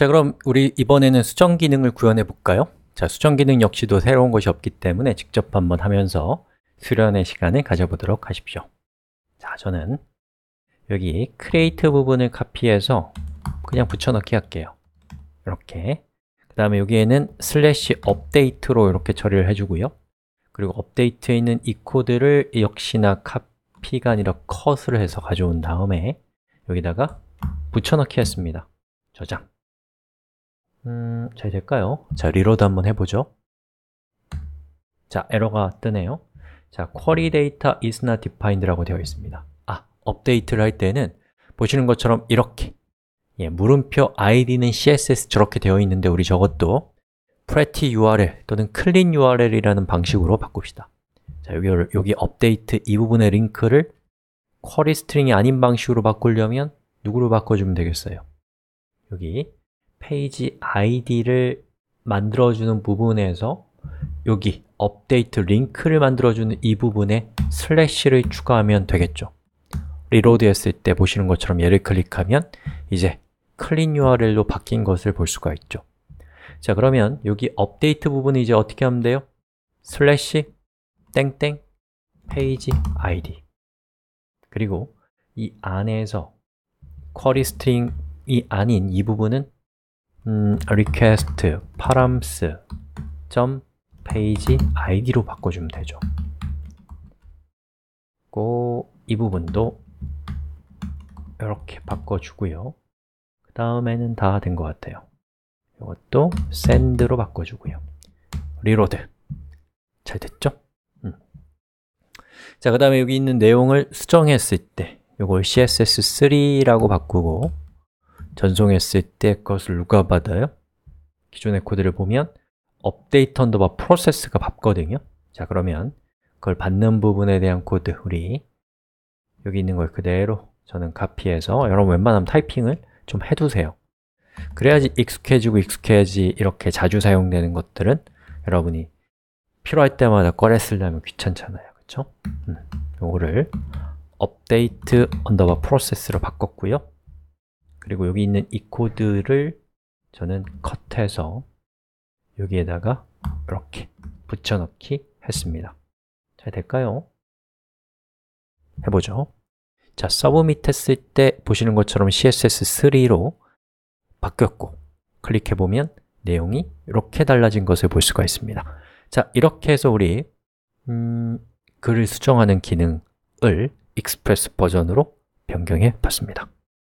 자, 그럼 우리 이번에는 수정 기능을 구현해 볼까요? 자, 수정 기능 역시도 새로운 것이 없기 때문에 직접 한번 하면서 수련의 시간을 가져보도록 하십시오. 자, 저는 여기 create 부분을 카피해서 그냥 붙여넣기 할게요. 이렇게. 그 다음에 여기에는 슬래시 update로 이렇게 처리를 해주고요. 그리고 update에 있는 이 코드를 역시나 카피가 아니라 cut을 해서 가져온 다음에 여기다가 붙여넣기 했습니다. 저장 음, 잘 될까요? 자, reload 한번 해보죠. 자, 에러가 뜨네요. 자, query data is not defined라고 되어 있습니다. 아, update를 할 때는 보시는 것처럼 이렇게. 예, 물음표 id는 css 저렇게 되어 있는데 우리 저것도 pretty url 또는 clean url이라는 방식으로 바꿉시다. 자, 여기, 여기 업데이트 이 부분의 링크를 query string이 아닌 방식으로 바꾸려면 누구로 바꿔주면 되겠어요? 여기 page id를 만들어주는 부분에서 여기 업데이트 링크를 만들어주는 이 부분에 슬래시를 추가하면 되겠죠. reload 했을 때 보시는 것처럼 얘를 클릭하면 이제 clean URL로 바뀐 것을 볼 수가 있죠. 자 그러면 여기 업데이트 부분이 이제 어떻게 하면 돼요? 슬래시 땡땡 page id 그리고 이 안에서 query string이 아닌 이 부분은 음, request params 점 page id로 바꿔주면 되죠. 이 부분도 이렇게 바꿔주고요. 그 다음에는 다 된 것 같아요. 이것도 send로 바꿔주고요. reload. 잘 됐죠? 음. 자, 그 다음에 여기 있는 내용을 수정했을 때 이걸 css3라고 바꾸고 전송했을 때 그것을 누가 받아요? 기존의 코드를 보면 업데이트 언더바 process가 받거든요 자, 그러면 그걸 받는 부분에 대한 코드 우리 여기 있는 걸 그대로 저는 카피해서 여러분 웬만하면 타이핑을 좀 해두세요 그래야지 익숙해지고 익숙해야지 이렇게 자주 사용되는 것들은 여러분이 필요할 때마다 꺼내 쓰려면 귀찮잖아요 그렇죠? 음, 요거를 업데이트 언더바 process로 바꿨고요 그리고 여기 있는 이 코드를 저는 cut해서 여기에다가 이렇게 붙여넣기 했습니다. 잘 될까요? 해보죠. 자, submit 했을 때 보시는 것처럼 CSS3로 바뀌었고 클릭해보면 내용이 이렇게 달라진 것을 볼 수가 있습니다. 자, 이렇게 해서 우리 음, 글을 수정하는 기능을 Express 버전으로 변경해 봤습니다